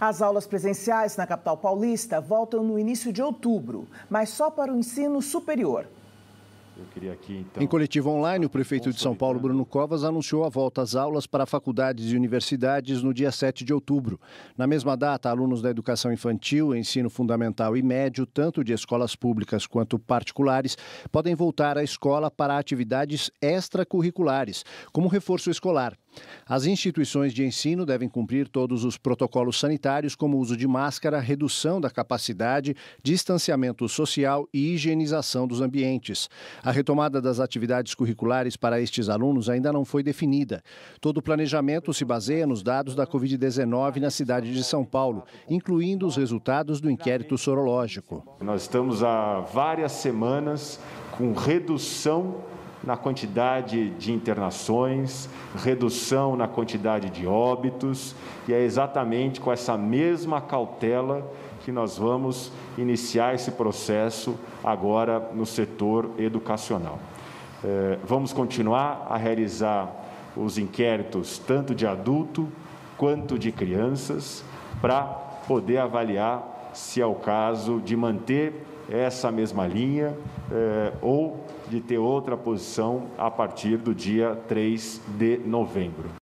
As aulas presenciais na capital paulista voltam no início de outubro, mas só para o ensino superior. Aqui, então, em coletivo online, o prefeito de São Paulo, Bruno Covas, anunciou a volta às aulas para faculdades e universidades no dia 7 de outubro. Na mesma data, alunos da educação infantil, ensino fundamental e médio, tanto de escolas públicas quanto particulares, podem voltar à escola para atividades extracurriculares, como reforço escolar. As instituições de ensino devem cumprir todos os protocolos sanitários, como uso de máscara, redução da capacidade, distanciamento social e higienização dos ambientes. A retomada das atividades curriculares para estes alunos ainda não foi definida. Todo o planejamento se baseia nos dados da Covid-19 na cidade de São Paulo, incluindo os resultados do inquérito sorológico. Nós estamos há várias semanas com redução na quantidade de internações, redução na quantidade de óbitos, e é exatamente com essa mesma cautela que nós vamos iniciar esse processo agora no setor educacional. É, vamos continuar a realizar os inquéritos tanto de adulto quanto de crianças para poder avaliar se é o caso de manter essa mesma linha é, ou de ter outra posição a partir do dia 3 de novembro.